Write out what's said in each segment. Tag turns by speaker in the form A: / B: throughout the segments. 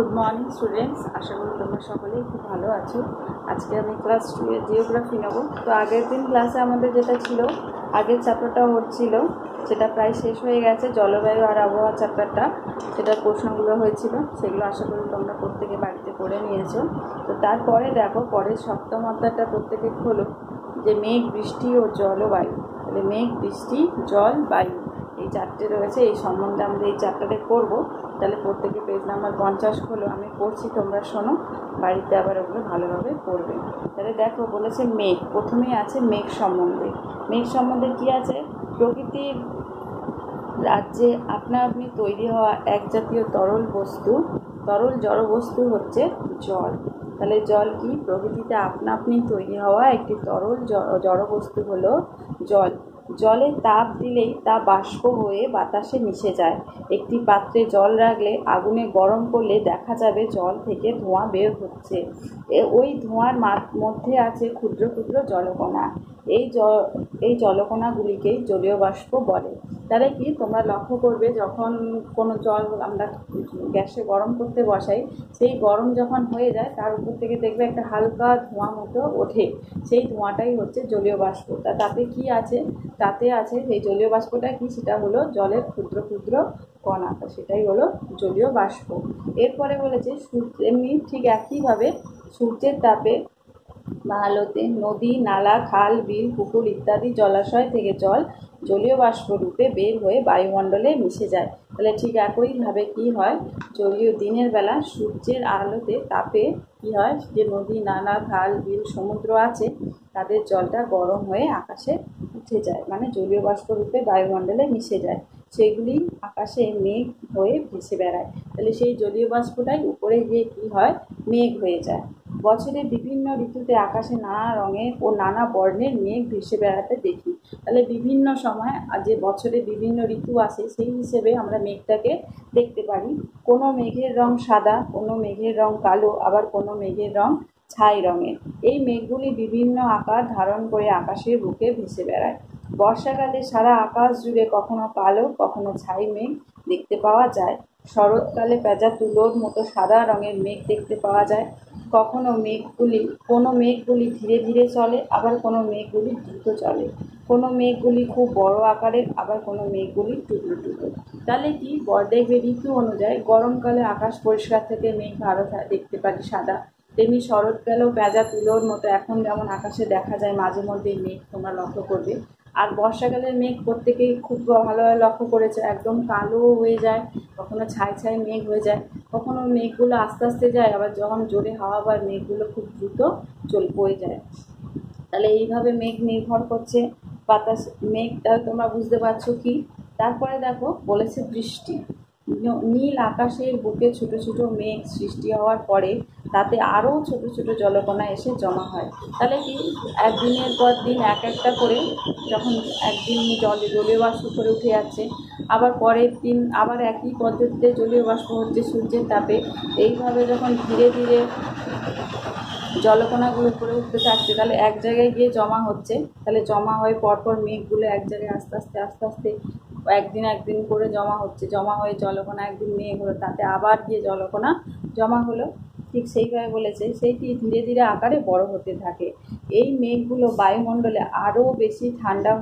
A: Good morning students আশা করি তোমরা সকলেই খুব ভালো আছো। আজকে আমি ক্লাস টু এর জিওগ্রাফি নেব। তো আগের দিন ক্লাসে আমাদের যেটা ছিল, আগের চ্যাপ্টারটা হচ্ছিল, সেটা প্রায় শেষ হয়ে গেছে। জলবায়ু আর আবহাওয়া চ্যাপ্টারটা সেটার প্রশ্নগুলো হয়েছিল, সেগুলো আশা করি তোমরা প্রত্যেকে বাড়িতে পড়ে নিয়েছো। তো তারপরে দেখো, পরের সপ্তম অধ্যায়টা প্রত্যেকে খোলো, যে মেঘ, বৃষ্টি ও জলবায়ু। তাহলে মেঘ, বৃষ্টি জল বায়ু চারটে রয়েছে, এই সম্বন্ধে আমরা এই চ্যাপ্টারে করব তাহলে প্রত্যেকে পেজ নাম্বার পঞ্চাশ হলো আমি পড়ছি, তোমরা শোনো, বাড়িতে আবার ওগুলো ভালোভাবে পড়বে। তাহলে দেখো, বলেছে মেঘ, প্রথমেই আছে মেঘ সম্বন্ধে। মেঘ সম্বন্ধে কি আছে? প্রকৃতির রাজ্যে আপনা আপনি তৈরি হওয়া এক জাতীয় তরল বস্তু। তরল জড় বস্তু হচ্ছে জল। তাহলে জল কি? প্রকৃতিতে আপনা আপনি তৈরি হওয়া একটি তরল জড় বস্তু হলো জল। জলে তাপ দিলেই তা বাষ্প হয়ে বাতাসে মিশে যায়। একটি পাত্রে জল রাখলে আগুনে গরম করলে দেখা যাবে জল থেকে ধোঁয়া বের হচ্ছে। ওই ধোঁয়ার মধ্যে আছে ক্ষুদ্র ক্ষুদ্র জলকণা। এই জ, এই জলকণাগুলিকেই জলীয় বাষ্প বলে। তাহলে কি তোমরা লক্ষ্য করবে যখন কোনো জল আমরা গ্যাসে গরম করতে বসাই, সেই গরম যখন হয়ে যায়, তার উপর থেকে দেখবে একটা হালকা ধোঁয়া মতো ওঠে। সেই ধোঁয়াটাই হচ্ছে জলীয় বাষ্প। তা তাতে কি আছে? তাতে আছে সেই জলীয় বাষ্পটা কি? সেটা হলো জলের ক্ষুদ্র ক্ষুদ্র কণা। তো সেটাই হলো জলীয় বাষ্প। এরপরে বলেছে সূর্য এমনি ঠিক একইভাবে সূর্যের তাপে বা আলোতে নদী, নালা, খাল, বিল, পুকুর ইত্যাদি জলাশয় থেকে জল জলীয় বাষ্প রূপে বের হয়ে বায়ুমণ্ডলে মিশে যায়। তাহলে ঠিক একইভাবে কি হয়? জলীয় দিনের বেলা সূর্যের আলোতে তাপে কি হয়? যে নদী, নালা, খাল, বিল, সমুদ্র আছে, তাদের জলটা গরম হয়ে আকাশে উঠে যায়। মানে জলীয় বাষ্প রূপে বায়ুমণ্ডলে মিশে যায়। সেগুলি আকাশে মেঘ হয়ে ভেসে বেড়ায়। তাহলে সেই জলীয় বাষ্পটাই উপরে গিয়ে কি হয়? মেঘ হয়ে যায়। বছরের বিভিন্ন ঋতুতে আকাশে নানা রঙের ও নানা বর্ণের মেঘ ভেসে বেড়াতে দেখি। তাহলে বিভিন্ন সময় যে বছরে বিভিন্ন ঋতু আসে, সেই হিসেবে আমরা মেঘটাকে দেখতে পারি। কোনো মেঘের রং সাদা, কোনো মেঘের রং কালো, আবার কোনো মেঘের রং ছাই রঙের। এই মেঘগুলি বিভিন্ন আকার ধারণ করে আকাশের বুকে ভেসে বেড়ায়। বর্ষাকালে সারা আকাশ জুড়ে কখনো কালো, কখনো ছাই মেঘ দেখতে পাওয়া যায়। শরৎকালে পেঁজা তুলোর মতো সাদা রঙের মেঘ দেখতে পাওয়া যায়। কখনো মেঘগুলি, কোনো মেঘগুলি ধীরে ধীরে চলে, আবার কোনো মেঘগুলি দ্রুত চলে। কোনো মেঘগুলি খুব বড় আকারের, আবার কোনো মেঘগুলি টুকরো টুকরো। তাহলে কি? বর দেখবে ঋতু অনুযায়ী গরমকালে আকাশ পরিষ্কার থেকে মেঘ ভালো দেখতে পারি সাদা। তেমনি শরৎকালেও পেঁজা তুলোর মতো এখন যেমন আকাশে দেখা যায়, মাঝে মধ্যেই মেঘ তোমরা লক্ষ্য করবে। আর বর্ষাকালের মেঘ প্রত্যেকেই খুব ভালোভাবে লক্ষ্য করেছে। একদম কালো হয়ে যায়, কখনো ছাই ছাই মেঘ হয়ে যায়, কখনো মেঘগুলো আস্তে আস্তে যায়, আবার যখন জোরে হাওয়া বা মেঘগুলো খুব দ্রুত চল পড়ে যায়। তাহলে এইভাবে মেঘ নির্ভর করছে, বাতাস, মেঘটা তোমরা বুঝতে পারছ কি? তারপরে দেখো, বলেছে বৃষ্টি। নীল আকাশের বুকে ছোট ছোট মেঘ সৃষ্টি হওয়ার পরে তাতে আরও ছোট ছোট জলকণা এসে জমা হয়। তাহলে কি একদিনের পর দিন এক একটা করে যখন একদিন জলে জলীয় বাষ্প করে উঠে যাচ্ছে, আবার পরের দিন আবার একই পদ্ধতিতে জলীয় বাষ্প হচ্ছে সূর্যের তাপে, এইভাবে যখন ধীরে ধীরে জলকণাগুলো উপরে উঠতে থাকছে, তাহলে এক জায়গায় গিয়ে জমা হচ্ছে, তাহলে জমা হয়ে পরপর মেঘগুলো এক জায়গায় আস্তে আস্তে আস্তে আস্তে একদিন একদিন করে জমা হচ্ছে, জমা হয়ে জলকণা একদিন মেঘ হলো, তাতে আবার গিয়ে জলকোনা জমা হলো। ঠিক সেইভাবে বলেছে, সেইটি ধীরে ধীরে আকারে বড় হতে থাকে। এই মেঘগুলো বায়ুমণ্ডলে আরও বেশি ঠান্ডা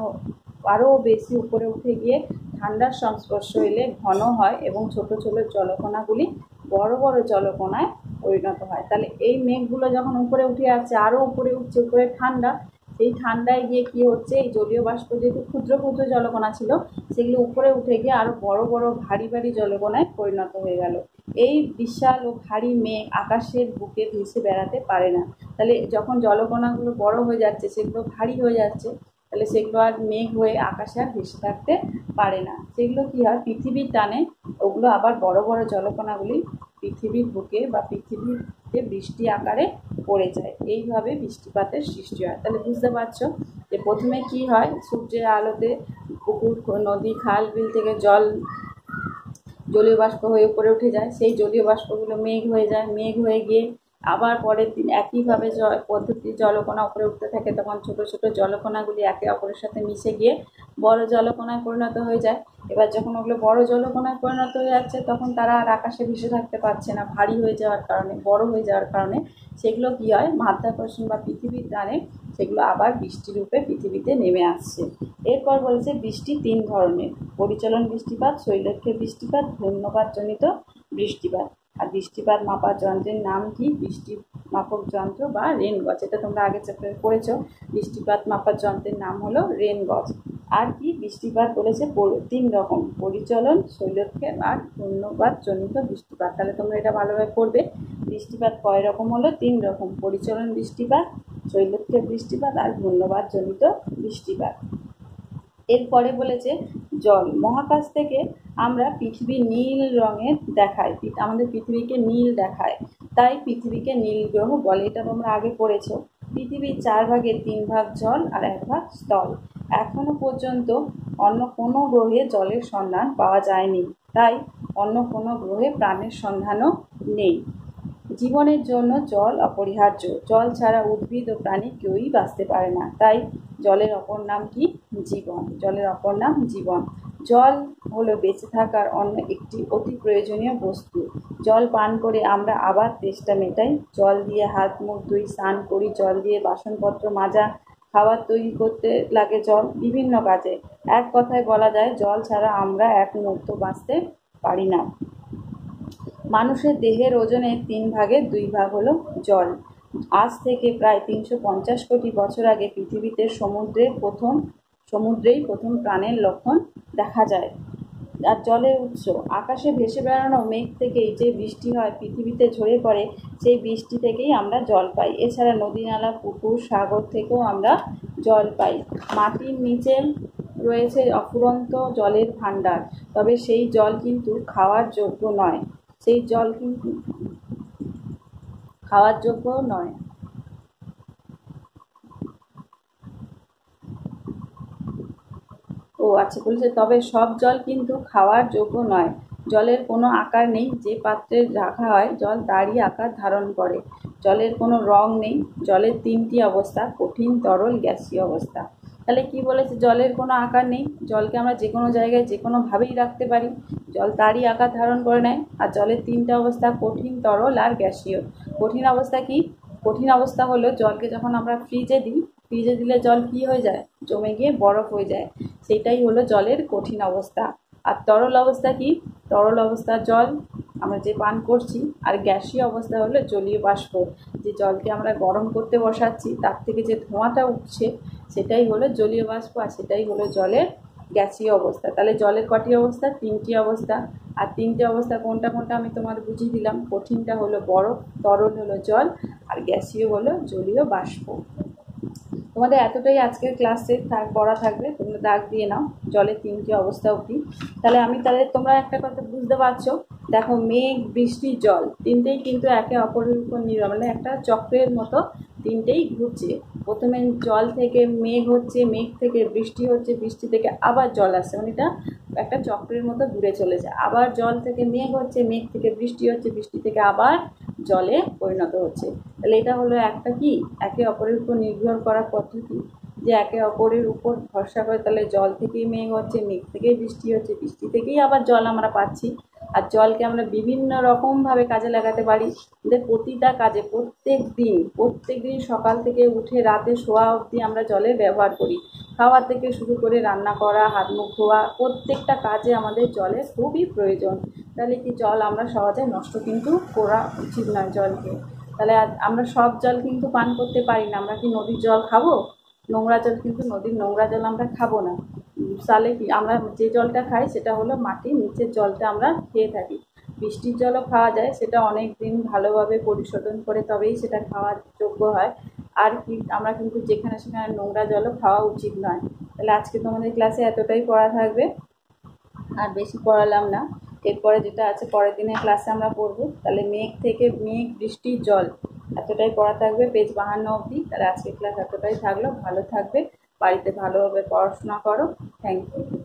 A: আরও বেশি উপরে উঠে গিয়ে ঠান্ডার সংস্পর্শ এলে ঘন হয় এবং ছোট ছোট জলকণাগুলি বড় বড় জলকণায় পরিণত হয়। তাহলে এই মেঘগুলো যখন উপরে উঠে যাচ্ছে আরও উপরে উঠছে, উপরে ঠান্ডা সেই ঠান্ডায় গিয়ে কী হচ্ছে? এই জলীয় বাষ্প যেহেতু ক্ষুদ্র ক্ষুদ্র জলকণা ছিল, সেগুলো উপরে উঠে গিয়ে আরও বড় বড় ভারী ভারী জলকণায় পরিণত হয়ে গেল। এই বিশাল ও ভারী মেঘ আকাশের বুকে ভেসে বেড়াতে পারে না। তাহলে যখন জলকণাগুলো বড় হয়ে যাচ্ছে, সেগুলো ভারী হয়ে যাচ্ছে, তাহলে সেগুলো আর মেঘ হয়ে আকাশে আর ভেসে থাকতে পারে না। সেগুলো কী হয়? পৃথিবীর টানে ওগুলো আবার বড় বড় জলকণাগুলি পৃথিবীর বুকে বা পৃথিবীতে বৃষ্টি আকারে পড়ে যায়। এইভাবে বৃষ্টিপাতের সৃষ্টি হয়। তাহলে বুঝতে পারছ যে প্রথমে কি হয়? সূর্যের আলোতে পুকুর, নদী, খাল, বিল থেকে জল জলীয় বাষ্প হয়ে উপরে উঠে যায়। সেই জলীয় বাষ্পগুলো মেঘ হয়ে যায়। মেঘ হয়ে গিয়ে আবার পরের দিন একইভাবে পদ্ধতি জলকণা উপরে উঠতে থাকে। তখন ছোট ছোট জলকণাগুলি একে অপরের সাথে মিশে গিয়ে বড় জলকণায় পরিণত হয়ে যায়। এবার যখন ওগুলো বড় জলকণায় পরিণত হয়ে যাচ্ছে, তখন তারা আর আকাশে ভেসে থাকতে পারছে না, ভারী হয়ে যাওয়ার কারণে, বড় হয়ে যাওয়ার কারণে। সেগুলো কী হয়? মাধ্যাকর্ষণ বা পৃথিবীর টানে সেগুলো আবার বৃষ্টি রূপে পৃথিবীতে নেমে আসছে। এরপর বলেছে বৃষ্টি তিন ধরনের, পরিচালন বৃষ্টিপাত শৈলক্ষে বৃষ্টিপাত ধন্যবাদজনিত বৃষ্টিপাত। আর বৃষ্টিপাত মাপার যন্ত্রের নাম কি? বৃষ্টি মাপক যন্ত্র বা রেন গজ এটা তোমরা আগে চ্যাপ্টারে পড়েছ। বৃষ্টিপাত মাপার যন্ত্রের নাম হলো রেন গজ আর কি বৃষ্টিপাত বলেছে? তিন রকম, পরিচলন, শৈলক্ষেপ আর ধন্যবাদ জনিত বৃষ্টিপাত। তাহলে তোমরা এটা ভালোভাবে পড়বে। বৃষ্টিপাত কয় রকম হলো? তিন রকম, পরিচলন বৃষ্টিপাত, শৈলক্ষেপ বৃষ্টিপাত আর ধন্যবাদ জনিত বৃষ্টিপাত। এরপরে বলেছে জল। মহাকাশ থেকে আমরা পৃথিবী নীল রঙের দেখায় আমাদের পৃথিবীকে নীল দেখায়। তাই পৃথিবীকে নীল গ্রহ বলে। এটা তোমরা আগে পড়েছ। পৃথিবীর চার ভাগের তিন ভাগ জল আর এক ভাগ স্থল। এখনও পর্যন্ত অন্য কোনো গ্রহে জলের সন্ধান পাওয়া যায়নি। তাই অন্য কোনো গ্রহে প্রাণের সন্ধানও নেই। জীবনের জন্য জল অপরিহার্য। জল ছাড়া উদ্ভিদ ও প্রাণী কেউই বাঁচতে পারে না। তাই জলের অপর নাম কি? জীবন। জলের অপর নাম জীবন। জল হলো বেঁচে থাকার অন্য একটি অতি প্রয়োজনীয় বস্তু। জল পান করে আমরা আবার তেষ্টা মেটাই। জল দিয়ে হাত মুখ ধুই, স্নান করি, জল দিয়ে বাসনপত্র মাজা খাবার তৈরি করতে লাগে জল বিভিন্ন কাজে। এক কথায় বলা যায়, জল ছাড়া আমরা এক মুহূর্ত বাঁচতে পারি না। মানুষের দেহের ওজনের তিন ভাগের দুই ভাগ হলো জল। আজ থেকে প্রায় তিনশো পঞ্চাশ কোটি বছর আগে পৃথিবীতে সমুদ্রে প্রথম, সমুদ্রেই প্রথম প্রাণের লক্ষণ দেখা যায়। আর জলের উৎস। আকাশে ভেসে বেড়ানো মেঘ থেকেই যে বৃষ্টি হয়, পৃথিবীতে ঝরে পড়ে, সেই বৃষ্টি থেকেই আমরা জল পাই। এছাড়া নদী, নালা, পুকুর, সাগর থেকেও আমরা জল পাই। মাটির নিচে রয়েছে অফুরন্ত জলের ভাণ্ডার, তবে সেই জল কিন্তু খাওয়ার যোগ্য নয়। সেই জল কিন্তু খাওয়ার যোগ্য নয়। ও আচ্ছা বলছে, তবে সব জল কিন্তু খাওয়ার যোগ্য নয়। জলের কোনো আকার নেই। যে পাত্রে রাখা হয়, জল তারই আকার ধারণ করে। জলের কোনো রং নেই। জলের তিনটি অবস্থা, কঠিন, তরল, গ্যাসীয় অবস্থা। তাহলে কি বলেছে, জলের কোনো আকার নেই। জলকে আমরা যে কোনো জায়গায় যে কোনোভাবেই রাখতে পারি। জল তারই আকার ধারণ করে নেয়। আর জলের তিনটা অবস্থা, কঠিন, তরল আর গ্যাসীয়। কঠিন অবস্থা কি? কঠিন অবস্থা হলো, জলকে যখন আমরা ফ্রিজে দিই ফ্রিজে দিলে জল কি হয়ে যায়? জমে গিয়ে বরফ হয়ে যায়। সেটাই হলো জলের কঠিন অবস্থা। আর তরল অবস্থা কি? তরল অবস্থার জল। আমরা যে পান করছি, আর গ্যাসীয় অবস্থা হলো জলীয় বাষ্প। যে জলকে আমরা গরম করতে বসাচ্ছি, তার থেকে যে ধোঁয়াটা উঠছে, সেটাই হলো জলীয় বাষ্প, আর সেটাই হলো জলের গ্যাসীয় অবস্থা। তাহলে জলের কটি অবস্থা? তিনটি অবস্থা। আর তিনটে অবস্থা কোনটা কোনটা আমি তোমার বুঝিয়ে দিলাম। কঠিনটা হলো বরফ, তরল হলো জল, আর গ্যাসীয় হলো জলীয় বাষ্প। তোমাদের এতটাই আজকের ক্লাসে থাক পড়া থাকবে, তোমরা দাগ দিয়ে নাও, জলের তিনটি অবস্থা অবধি। তাহলে আমি তাহলে তোমরা একটা কথা বুঝতে পারছ? দেখো মেঘ, বৃষ্টি, জল, তিনটেই কিন্তু একে অপরের উপর নির্ভর মানে একটা চক্রের মতো তিনটেই ঘুরছে। প্রথমে জল থেকে মেঘ হচ্ছে, মেঘ থেকে বৃষ্টি হচ্ছে, বৃষ্টি থেকে আবার জল আসছে মানে এটা একটা চক্রের মতো ঘুরে চলেছে। আবার জল থেকে মেঘ হচ্ছে, মেঘ থেকে বৃষ্টি হচ্ছে, বৃষ্টি থেকে আবার জলে পরিণত হচ্ছে। তাহলে এটা হলো একটা কি? একে অপরের উপর নির্ভর করার পদ্ধতি। যে একে অপরের উপর ভরসা করে তাহলে জল থেকেই মেঘ হচ্ছে, মেঘ থেকেই বৃষ্টি হচ্ছে, বৃষ্টি থেকেই আবার জল আমরা পাচ্ছি। আর জলকে আমরা বিভিন্ন রকমভাবে কাজে লাগাতে পারি। আমাদের প্রতিটা কাজে প্রত্যেক দিন প্রত্যেক দিন সকাল থেকে উঠে রাতে শোয়া অবধি আমরা জলের ব্যবহার করি। খাওয়া থেকে শুরু করে রান্না করা, হাত মুখ ধোয়া, প্রত্যেকটা কাজে আমাদের জলের খুবই প্রয়োজন। তাহলে কি জল আমরা সহজে নষ্ট কিন্তু করা উচিত নয় জলকে? তাহলে আমরা সব জল কিন্তু পান করতে পারি না। আমরা কি নদীর জল খাব? নোংরা জল কিন্তু নদীর নোংরা জল আমরা খাব না। তাহলে কি আমরা যে জলটা খাই সেটা হলো মাটির নিচের জলটা আমরা খেয়ে থাকি। বৃষ্টির জলও খাওয়া যায়, সেটা অনেক দিন ভালোভাবে পরিশোধন করে তবেই সেটা খাওয়ার যোগ্য হয়। আর কি, আমরা কিন্তু যেখানে সেখানে নোংরা জলও খাওয়া উচিত নয়। তাহলে আজকে তোমাদের ক্লাসে এতটাই পড়া থাকবে। আর বেশি পড়ালাম না। এরপরে যেটা আছে, পরের দিনের ক্লাসে আমরা পড়ব। তাহলে মেঘ থেকে, মেঘ, বৃষ্টি, জল এতটাই পড়া থাকবে পেজ বাহান্ন অবধি। তাহলে আজকের ক্লাস এতটাই থাকল। ভালো থাকবে, বাড়িতে ভালোভাবে পড়াশোনা করো। Thank you